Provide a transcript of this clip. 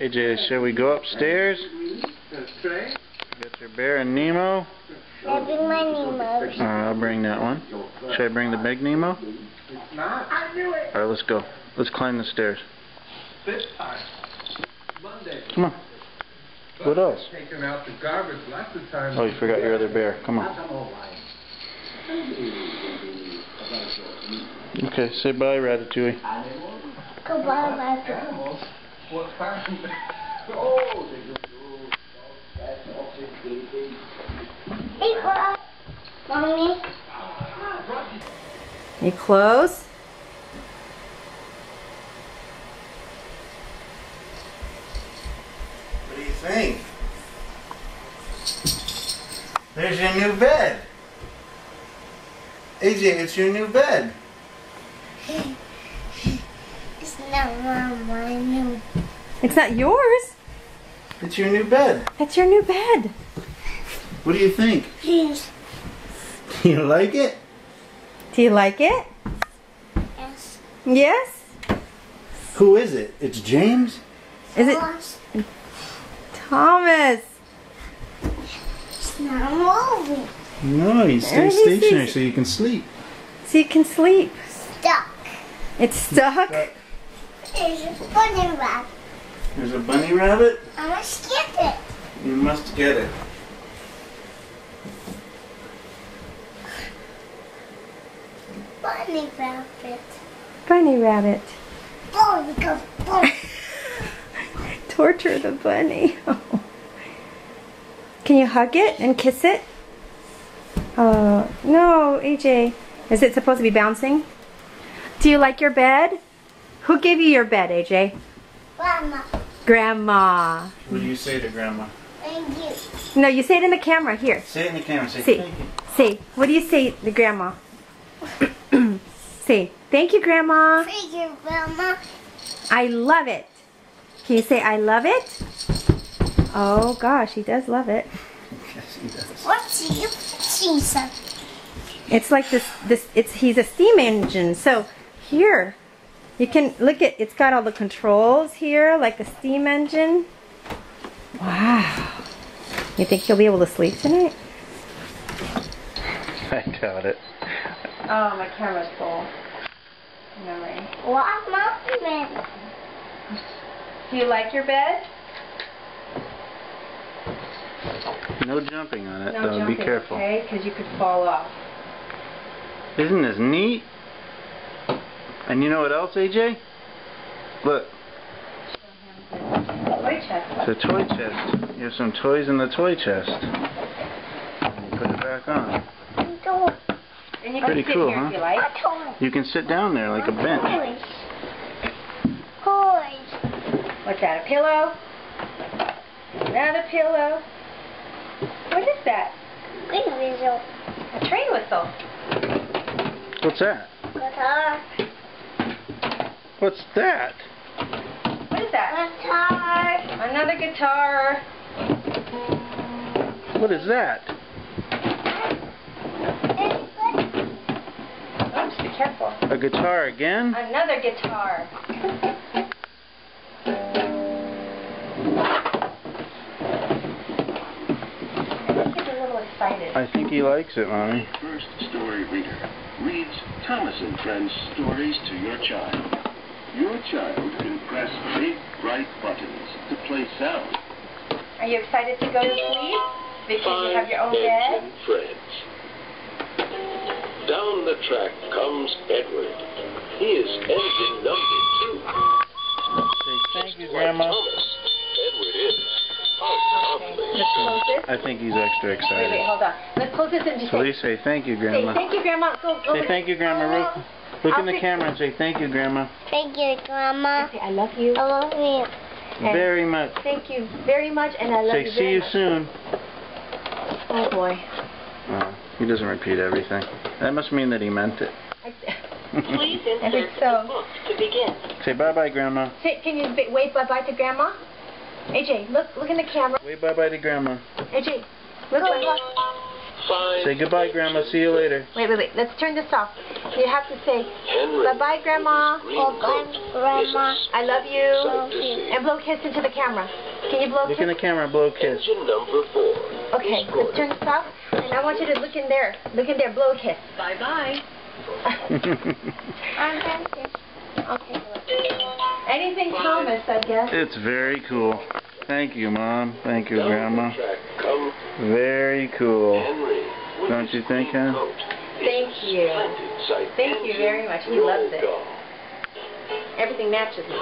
AJ, shall we go upstairs? Got your bear and Nemo. I bring my Nemo. I'll bring that one. Should I bring the big Nemo? I knew it. Alright, let's go. Let's climb the stairs. Come on. What else? Oh, you forgot your other bear. Come on. Okay, say bye, Ratatouille. Goodbye, my friend. Animals. What kind? Oh, hey, Cora. Mommy. You close. What do you think? There's your new bed. AJ, it's your new bed. It's not my, my. It's not yours. It's your new bed. That's your new bed. What do you think? Yes. You like it? Do you like it? Yes. Yes. Who is it? It's James? Is it Yes. Thomas? It's not moving. No, he There stays stationary so you can sleep. So you can sleep. Stuck. It's stuck. There's a bunny rabbit. There's a bunny rabbit. I must get it. You must get it. Bunny rabbit. Bunny rabbit. Bunny go bunny. Torture the bunny. Can you hug it and kiss it? Oh, no, AJ. Is it supposed to be bouncing? Do you like your bed? Who gave you your bed, AJ? Grandma. Grandma. What do you say to Grandma? Thank you. No, you say it in the camera. Here. Say it in the camera. Say See. thank you. Say, what do you say to Grandma? say, thank you, Grandma. Thank you, Grandma. I love it. Can you say, I love it? Oh, gosh, he does love it. Yes, he does. What's you? Jesus. It's like this, this, it's, he's a steam engine. So here, you can look at, it's got all the controls here, like a steam engine. Wow. You think he'll be able to sleep tonight? I doubt it. Oh, my camera's full. Memory. What, Mommy? Do you like your bed? No jumping on it, No though. jumping, Be careful. okay? Because you could fall off. Isn't this neat? And you know what else, AJ? Look, Toy chest. the toy chest. You have some toys in the toy chest. Put it back on. And you Pretty can sit cool, here huh? if you like. You can sit down there like a bench. Toys. Toys. What's that? A pillow? Another pillow. What is that? Green whistle. A train whistle. What's that? Guitar. What's that? What is that? Guitar. Another guitar. What is that? Oh, Oops, be careful. A guitar again? Another guitar. I think he's a little excited. I think he likes it, Mommy. First story reader reads Thomas and Friends stories to your child. Your child can press big, bright buttons to play sound. Are you excited to go to sleep? Because you have your own bed? Edge and Friends. Down the track comes Edward. He is engine number two. Say thank you, Grandma. Thomas, Edward is Okay, let's close this. I think he's extra excited. Wait, wait, excited. hold on. Let's close this and just So say, please say thank you, say Grandma. thank you, Grandma. Go, go. Say thank you, Grandma. Look, look in the camera and say thank you, Grandma. Thank you, Grandma. Say, I love you. I love you. And Very much. Thank you very much, and I love you. Say you see you much. soon. Oh boy. Oh, he doesn't repeat everything. That must mean that he meant it. I, Please I think insert so. the book to begin. Say bye bye, Grandma. Say, can you ba- wave bye bye to Grandma? AJ, look, look in the camera. Wave bye bye to Grandma. AJ, look. bye bye. Five. Say goodbye, Grandma. See you later. Wait, wait, wait. Let's turn this off. You have to say Henry. bye-bye, Grandma. Green Bye-bye, Grandma. is a I love you. to. And blow a kiss into the camera. Can you blow a Look in the camera. and Blow a kiss. Engine number four. Okay, let's turn this off. And I want you to look in there. Look in there. Blow a kiss. Bye-bye. I'm happy. Okay. Anything Thomas, I guess. it's very cool. Thank you, Mom. Thank you, Grandma. the track come Very cool. Don't you think, huh? Thank you. Thank you very much. He loves it. Everything matches me.